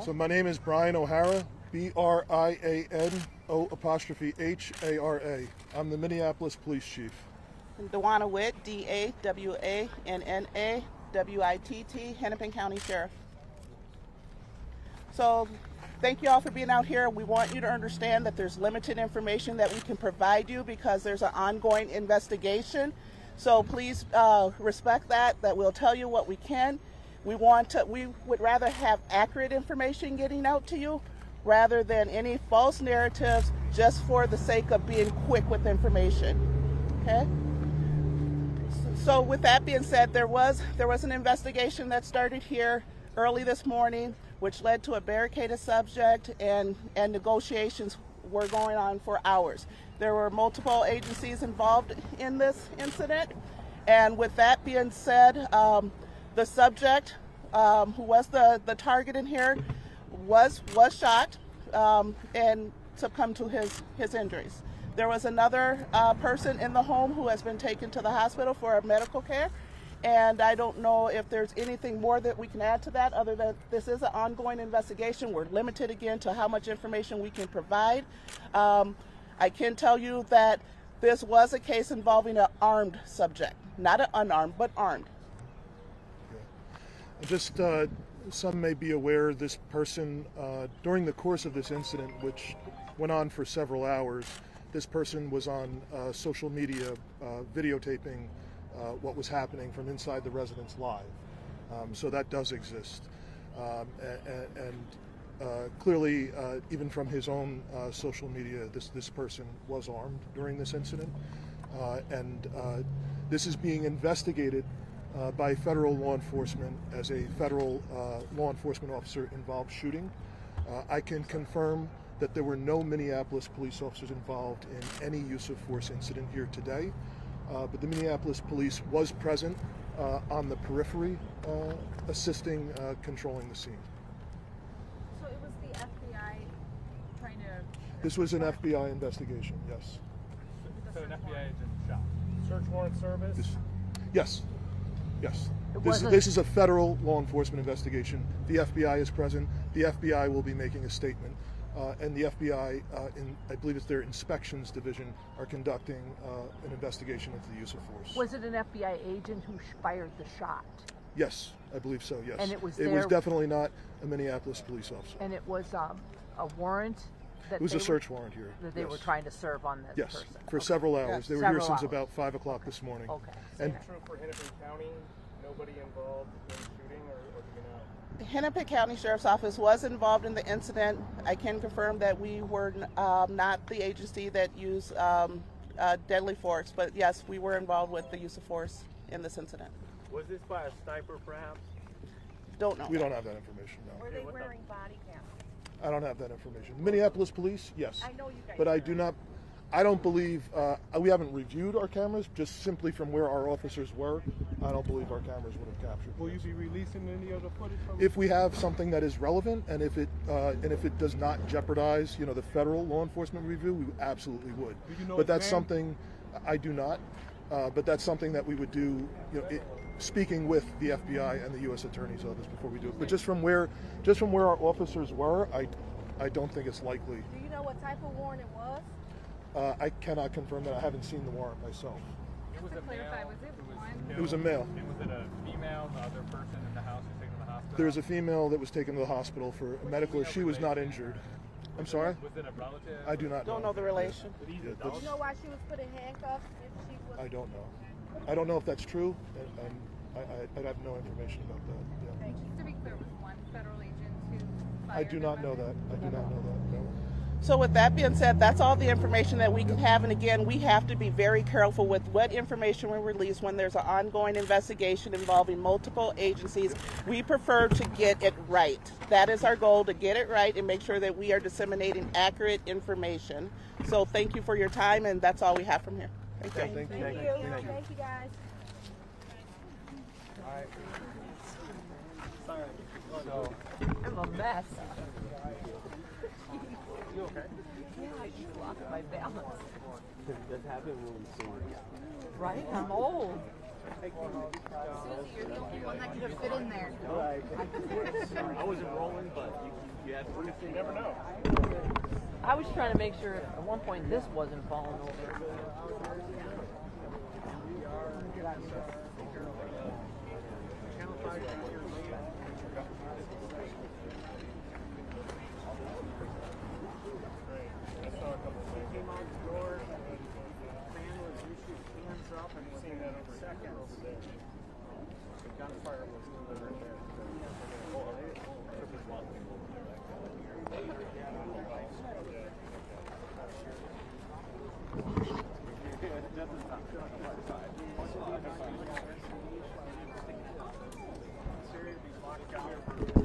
So my name is Brian O'Hara, B-R-I-A-N-O apostrophe H-A-R-A. I'm the Minneapolis Police Chief. And Dawanna Witt, D A W A N N A W I T T, Hennepin County Sheriff. So, thank you all for being out here. We want you to understand that there's limited information that we can provide you because there's an ongoing investigation. So, please uh, respect that, that we'll tell you what we can. We want to, we would rather have accurate information getting out to you rather than any false narratives just for the sake of being quick with information. Okay? So with that being said, there was there was an investigation that started here early this morning, which led to a barricaded subject and and negotiations were going on for hours. There were multiple agencies involved in this incident, and with that being said, um, the subject, um, who was the the target in here, was was shot um, and succumbed to his his injuries. There was another uh, person in the home who has been taken to the hospital for medical care. And I don't know if there's anything more that we can add to that other than this is an ongoing investigation. We're limited again to how much information we can provide. Um, I can tell you that this was a case involving an armed subject, not an unarmed, but armed. Just uh, some may be aware this person, uh, during the course of this incident, which went on for several hours, this person was on uh, social media uh, videotaping uh, what was happening from inside the residence live. Um, so that does exist. Um, and, and uh, clearly, even from his own social media, this, this person was armed during this incident. and this is being investigated by federal law enforcement as a federal law enforcement officer involved shooting. I can confirm that there were no Minneapolis police officers involved in any use of force incident here today. Uh, but the Minneapolis police was present uh, on the periphery, uh, assisting uh, controlling the scene. So it was the FBI trying to. This was an FBI investigation, yes. So an FBI agent shot. Search warrant service? This, yes, yes. This, this is a federal law enforcement investigation. The FBI is present. The FBI will be making a statement. Uh, and the FBI, uh, in, I believe it's their inspections division, are conducting uh, an investigation into the use of force. Was it an FBI agent who fired the shot? Yes, I believe so. Yes. And it was It was definitely not a Minneapolis police officer. And it was um, a warrant that It was they a were- search warrant here. that they were trying to serve on this Yes, person. for Okay. several hours. Yes. They were here since hours. about five o'clock this morning. Okay. And True for Hennepin County, nobody involved in the shooting, or, or do you know? The Hennepin County Sheriff's Office was involved in the incident. I can confirm that we were um, not the agency that used um, uh, deadly force, but yes, we were involved with the use of force in this incident. Was this by a sniper, perhaps? Don't know. we don't have that information. No, Were they wearing body cams? I don't have that information. Minneapolis police, yes. I know you guys. But I do. do not. I don't believe uh, we haven't reviewed our cameras. Just simply from where our officers were, I don't believe our cameras would have captured. Will you this. be releasing any other footage from If we have something that is relevant, and if it uh, and if it does not jeopardize, you know, the federal law enforcement review, we absolutely would. Do you know but that's name? something I do not. Uh, but that's something that we would do, you know, it, speaking with the FBI and the U.S. Attorney's Office before we do it. But just from where, just from where our officers were, I, I don't think it's likely. Do you know what type of warrant it was? Uh, I cannot confirm that. I haven't seen the warrant myself. It was to a clarify, male. was it was one? It was a male. And was it a female, the other person in the house who's taken to the hospital? There was a female that was taken to the hospital for a medical. She was not injured. I'm sorry. Was it a relative? I do not Don't know. know the relation. Yeah, Do you know why she was put in handcuffs if she was? I don't know. I don't know if that's true, and, and um, I, I, I have no information about that. Yeah. Just to be clear, was one federal agent who I do not know that. I do not know that. No. So with that being said, that's all the information that we can have. And again, we have to be very careful with what information we release when there's an ongoing investigation involving multiple agencies. We prefer to get it right. That is our goal, to get it right and make sure that we are disseminating accurate information. So thank you for your time, and that's all we have from here. Thank you. Thank you. Thank you. Thank you, guys. So, I'm a mess. you okay? Yeah, I just lost my balance. That happened when someone Right? I'm old. Susie, you're the only one that could have fit in there. I wasn't rolling, but you You never know. I was trying to make sure at one point this wasn't falling over. Gunfire was delivered there. Syria to